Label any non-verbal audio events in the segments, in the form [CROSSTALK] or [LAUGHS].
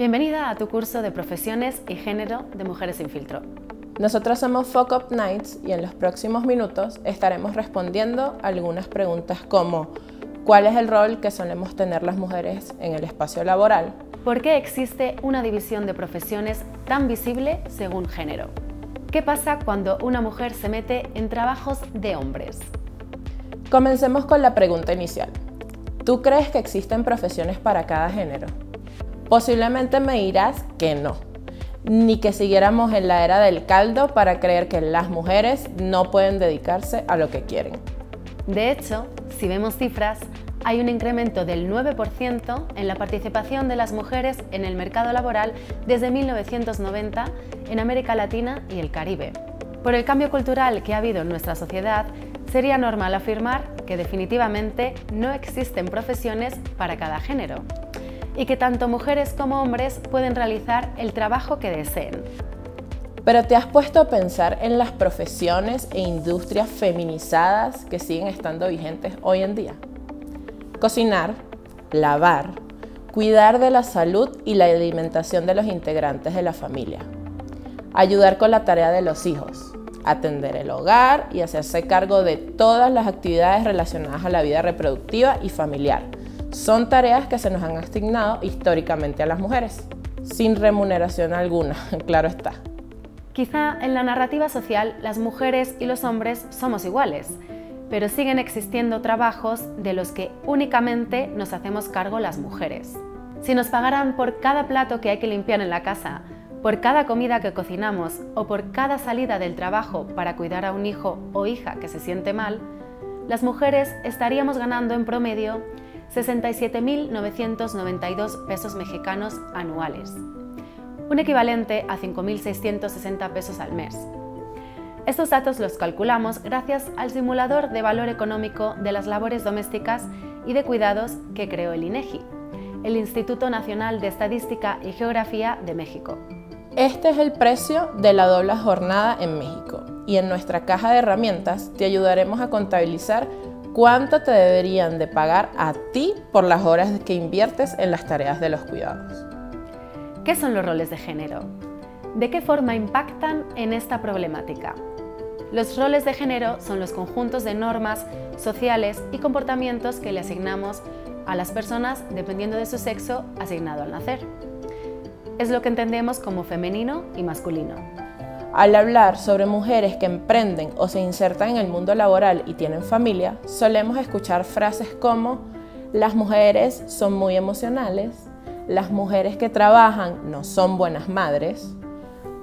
Bienvenida a tu curso de Profesiones y Género de Mujeres sin Filtro. Nosotros somos Fuck Up Nights y en los próximos minutos estaremos respondiendo algunas preguntas como ¿cuál es el rol que solemos tener las mujeres en el espacio laboral? ¿Por qué existe una división de profesiones tan visible según género? ¿Qué pasa cuando una mujer se mete en trabajos de hombres? Comencemos con la pregunta inicial. ¿Tú crees que existen profesiones para cada género? Posiblemente me dirás que no, ni que siguiéramos en la era del caldo para creer que las mujeres no pueden dedicarse a lo que quieren. De hecho, si vemos cifras, hay un incremento del 9% en la participación de las mujeres en el mercado laboral desde 1990 en América Latina y el Caribe. Por el cambio cultural que ha habido en nuestra sociedad, sería normal afirmar que definitivamente no existen profesiones para cada género y que tanto mujeres como hombres pueden realizar el trabajo que deseen. Pero te has puesto a pensar en las profesiones e industrias feminizadas que siguen estando vigentes hoy en día. Cocinar, lavar, cuidar de la salud y la alimentación de los integrantes de la familia. Ayudar con la tarea de los hijos, atender el hogar y hacerse cargo de todas las actividades relacionadas a la vida reproductiva y familiar son tareas que se nos han asignado históricamente a las mujeres, sin remuneración alguna, [LAUGHS] claro está. Quizá en la narrativa social las mujeres y los hombres somos iguales, pero siguen existiendo trabajos de los que únicamente nos hacemos cargo las mujeres. Si nos pagaran por cada plato que hay que limpiar en la casa, por cada comida que cocinamos o por cada salida del trabajo para cuidar a un hijo o hija que se siente mal, las mujeres estaríamos ganando en promedio 67.992 pesos mexicanos anuales, un equivalente a 5.660 pesos al mes. Estos datos los calculamos gracias al simulador de valor económico de las labores domésticas y de cuidados que creó el INEGI, el Instituto Nacional de Estadística y Geografía de México. Este es el precio de la doble jornada en México y en nuestra caja de herramientas te ayudaremos a contabilizar ¿Cuánto te deberían de pagar a ti por las horas que inviertes en las tareas de los cuidados? ¿Qué son los roles de género? ¿De qué forma impactan en esta problemática? Los roles de género son los conjuntos de normas sociales y comportamientos que le asignamos a las personas dependiendo de su sexo asignado al nacer. Es lo que entendemos como femenino y masculino. Al hablar sobre mujeres que emprenden o se insertan en el mundo laboral y tienen familia, solemos escuchar frases como las mujeres son muy emocionales, las mujeres que trabajan no son buenas madres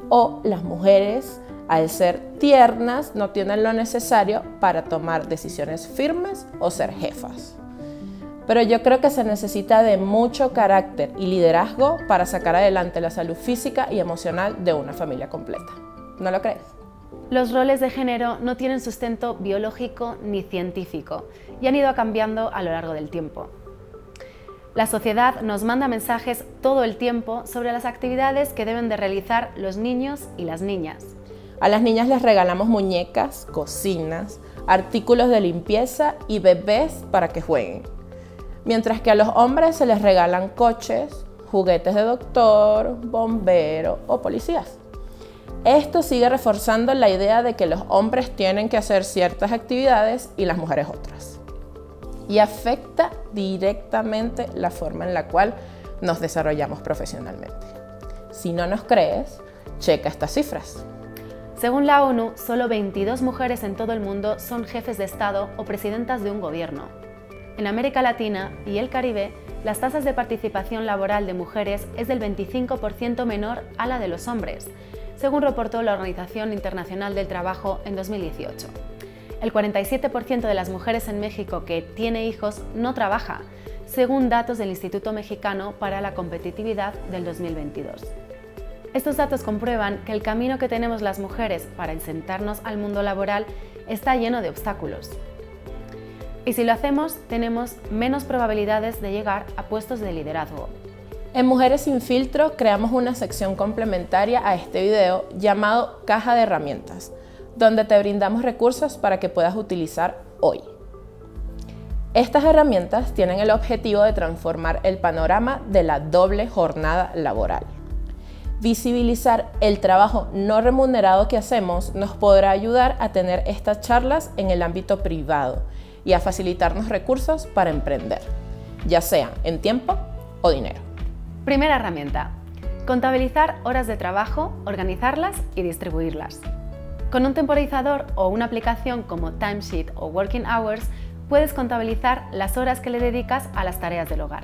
o las mujeres al ser tiernas no tienen lo necesario para tomar decisiones firmes o ser jefas. Pero yo creo que se necesita de mucho carácter y liderazgo para sacar adelante la salud física y emocional de una familia completa. ¿No lo crees? Los roles de género no tienen sustento biológico ni científico y han ido cambiando a lo largo del tiempo. La sociedad nos manda mensajes todo el tiempo sobre las actividades que deben de realizar los niños y las niñas. A las niñas les regalamos muñecas, cocinas, artículos de limpieza y bebés para que jueguen. Mientras que a los hombres se les regalan coches, juguetes de doctor, bombero o policías. Esto sigue reforzando la idea de que los hombres tienen que hacer ciertas actividades y las mujeres otras. Y afecta directamente la forma en la cual nos desarrollamos profesionalmente. Si no nos crees, checa estas cifras. Según la ONU, solo 22 mujeres en todo el mundo son jefes de Estado o presidentas de un gobierno. En América Latina y el Caribe, las tasas de participación laboral de mujeres es del 25% menor a la de los hombres, según reportó la Organización Internacional del Trabajo en 2018. El 47% de las mujeres en México que tiene hijos no trabaja, según datos del Instituto Mexicano para la Competitividad del 2022. Estos datos comprueban que el camino que tenemos las mujeres para insertarnos al mundo laboral está lleno de obstáculos. Y si lo hacemos, tenemos menos probabilidades de llegar a puestos de liderazgo, en Mujeres sin filtro creamos una sección complementaria a este video llamado Caja de herramientas, donde te brindamos recursos para que puedas utilizar hoy. Estas herramientas tienen el objetivo de transformar el panorama de la doble jornada laboral. Visibilizar el trabajo no remunerado que hacemos nos podrá ayudar a tener estas charlas en el ámbito privado y a facilitarnos recursos para emprender, ya sea en tiempo o dinero. Primera herramienta. Contabilizar horas de trabajo, organizarlas y distribuirlas. Con un temporizador o una aplicación como Timesheet o Working Hours puedes contabilizar las horas que le dedicas a las tareas del hogar.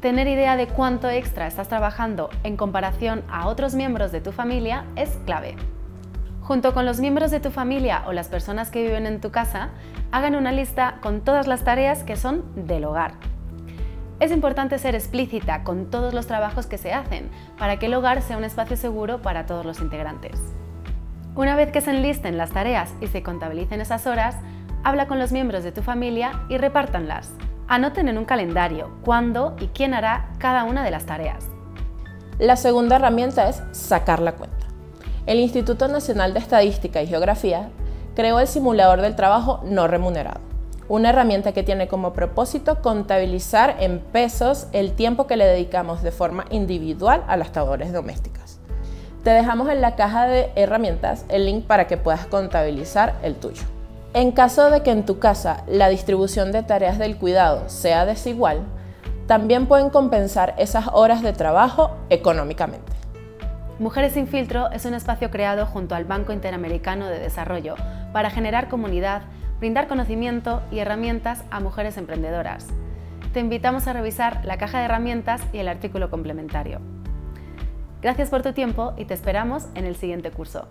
Tener idea de cuánto extra estás trabajando en comparación a otros miembros de tu familia es clave. Junto con los miembros de tu familia o las personas que viven en tu casa, hagan una lista con todas las tareas que son del hogar. Es importante ser explícita con todos los trabajos que se hacen para que el hogar sea un espacio seguro para todos los integrantes. Una vez que se enlisten las tareas y se contabilicen esas horas, habla con los miembros de tu familia y repártanlas. Anoten en un calendario cuándo y quién hará cada una de las tareas. La segunda herramienta es sacar la cuenta. El Instituto Nacional de Estadística y Geografía creó el simulador del trabajo no remunerado, una herramienta que tiene como propósito contabilizar en pesos el tiempo que le dedicamos de forma individual a las labores domésticas. Te dejamos en la caja de herramientas el link para que puedas contabilizar el tuyo. En caso de que en tu casa la distribución de tareas del cuidado sea desigual, también pueden compensar esas horas de trabajo económicamente. Mujeres sin filtro es un espacio creado junto al Banco Interamericano de Desarrollo para generar comunidad, brindar conocimiento y herramientas a mujeres emprendedoras. Te invitamos a revisar la caja de herramientas y el artículo complementario. Gracias por tu tiempo y te esperamos en el siguiente curso.